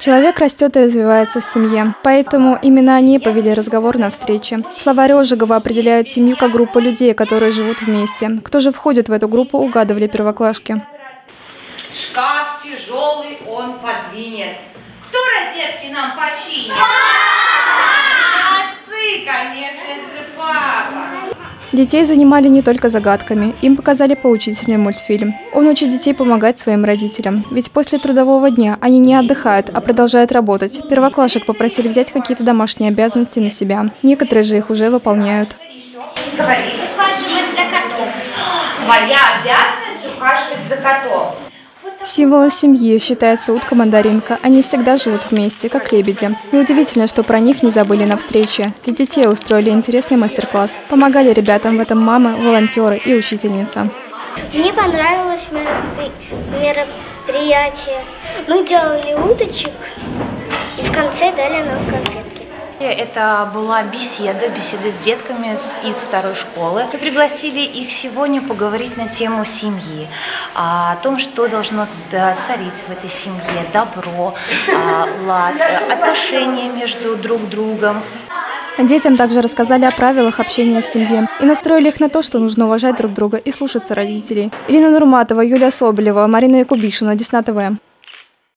Человек растет и развивается в семье, поэтому именно они повели разговор на встрече. Словарь Ожегова определяет семью как группу людей, которые живут вместе. Кто же входит в эту группу, угадывали первоклашки. Шкаф тяжелый он подвинет. Кто розетки нам починит? Отцы, конечно, это же папа. Детей занимали не только загадками, им показали поучительный мультфильм. Он учит детей помогать своим родителям, ведь после трудового дня они не отдыхают, а продолжают работать. Первоклашек попросили взять какие-то домашние обязанности на себя. Некоторые же их уже выполняют. Твоя обязанность ухаживать за котом. Символы семьи считается утка-мандаринка. Они всегда живут вместе, как лебеди. Неудивительно, что про них не забыли на встрече. Для детей устроили интересный мастер-класс. Помогали ребятам в этом мамы, волонтеры и учительница. Мне понравилось мероприятие. Мы делали уточек и в конце дали нам конфетки. Это была беседа, беседа с детками из второй школы. Мы пригласили их сегодня поговорить на тему семьи, о том, что должно царить в этой семье, добро, а, лад, отношения между друг другом. Детям также рассказали о правилах общения в семье и настроили их на то, что нужно уважать друг друга и слушаться родителей. Ирина Нурматова, Юлия Соболева, Марина Якубишина, Десна ТВ.